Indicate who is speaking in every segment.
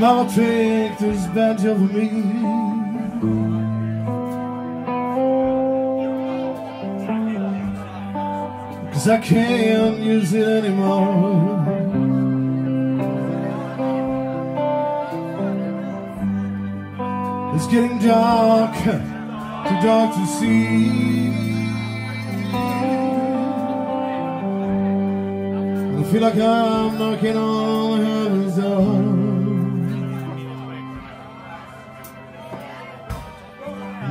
Speaker 1: Mama, take this banjo for me. Cause I can't use it anymore. It's getting dark, too dark to see. I feel like I'm knocking on heaven's door.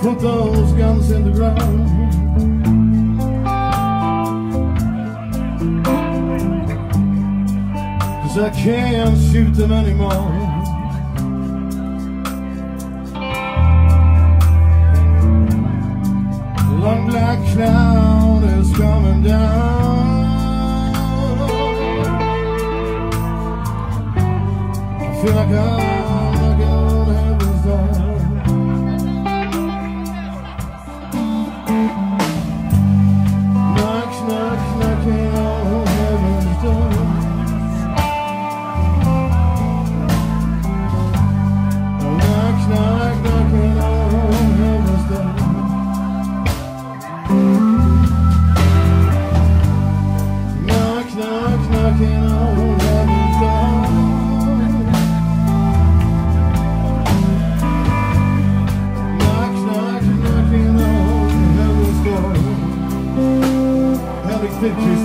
Speaker 1: Put those guns in the ground. Cause I can't shoot them anymore. A long black cloud is coming down. I feel like I'm to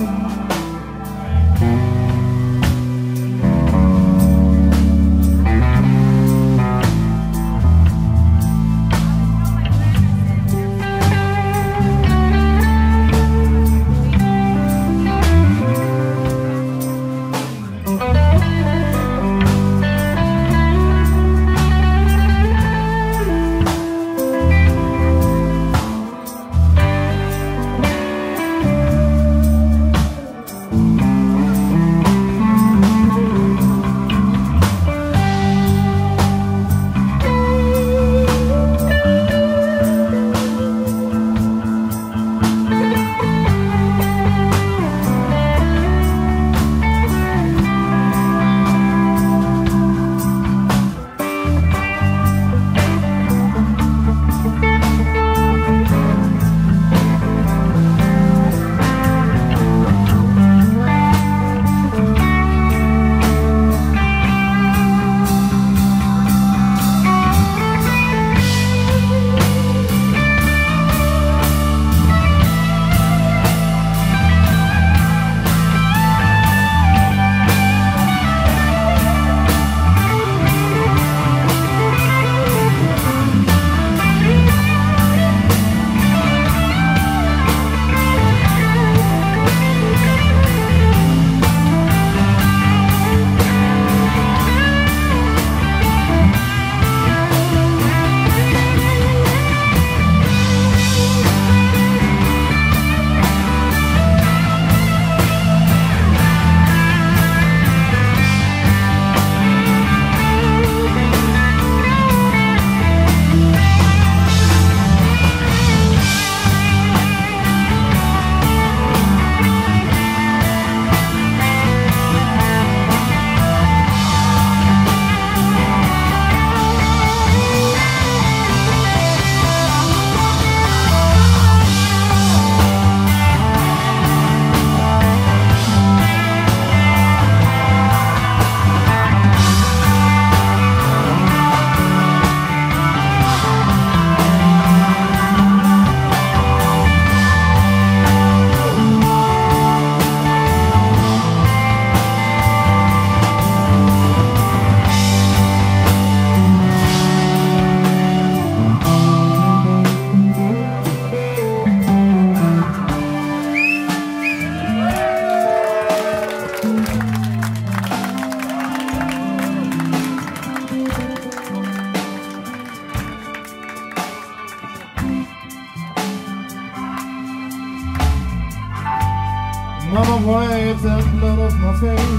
Speaker 1: wipe that blood off my face.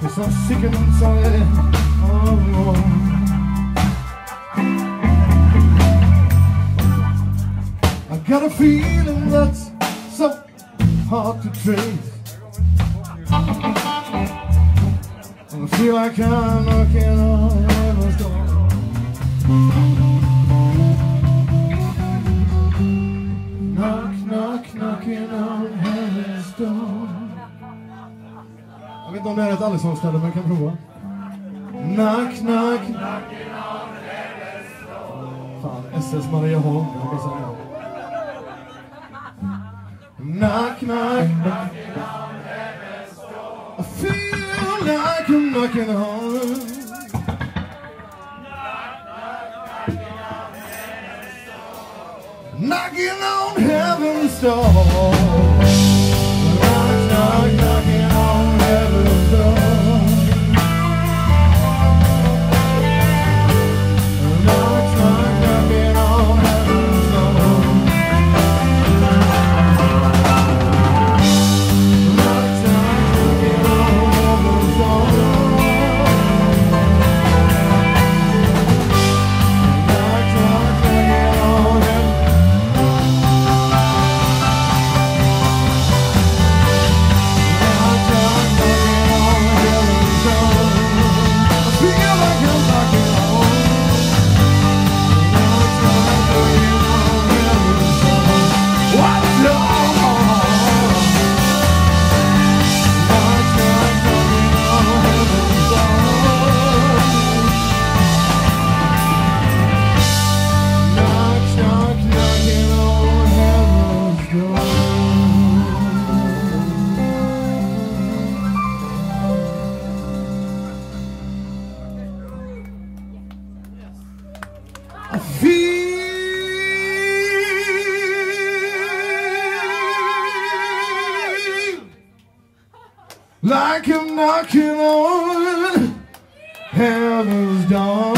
Speaker 1: Cause I'm sick and tired of war. I got a feeling that's so hard to trace. I feel like I'm knocking on door. Knock, vet inte om det är ett allsångsställe, men jag kan prova. Knock, knock. Fan, SS Marieholm, Knack, knack. säga. Knock. I feel like I'm knocking on. Knocking on heaven's door. Like I'm knocking on heaven's door.